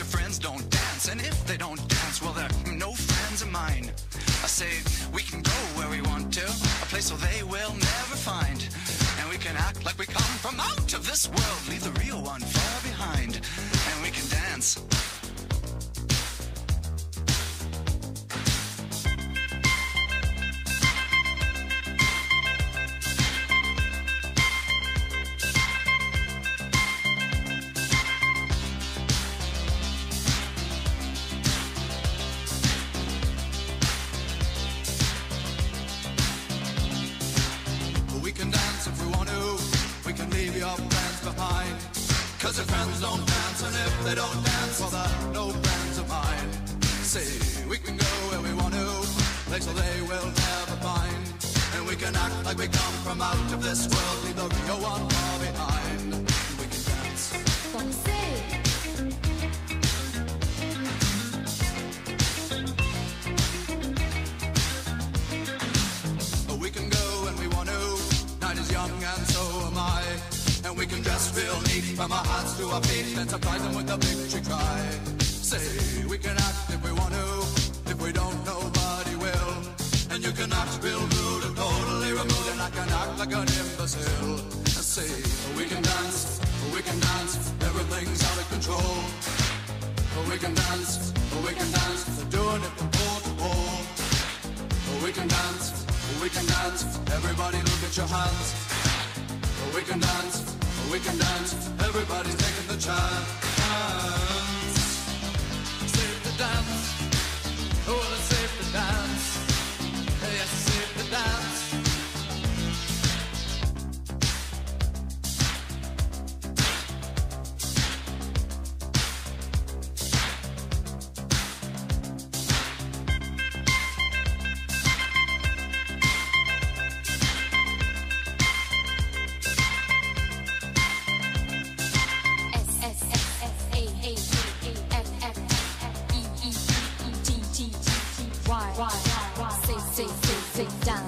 friends don't dance, and if they don't dance, well, they're no friends of mine. I say we can go where we want to, a place where they will never find. And we can act like we come from out of this world, leave the real one far behind. And we can dance. Your behind. Cause your friends don't dance, and if they don't dance, well, they're no friends of mine. See, we can go where we want to, place where they will never find. And we can act like we come from out of this world, leave the real one neat from our hands to our feet and surprise them with a victory cry. Say we can act if we want to. If we don't, nobody will. And you can act real rude and totally removed, and I can act like an imbecile. Say we can dance, we can dance. Everything's out of control. We can dance, we can dance. They're doing it from pole to pole. We can dance, we can dance. Everybody look at your hands. We can dance, can dance. Everybody's taking the chance.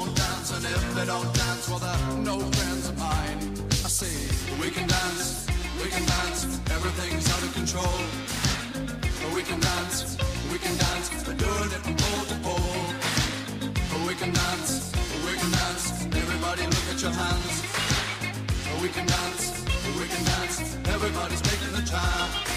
don't dance, and if they don't dance, well, they're no friends of mine. I say we can dance, we can dance. Everything's out of control. We can dance, we can dance. We're doing it from pole to pole. We can dance, we can dance. Everybody look at your hands. We can dance, we can dance. Everybody's taking the chance.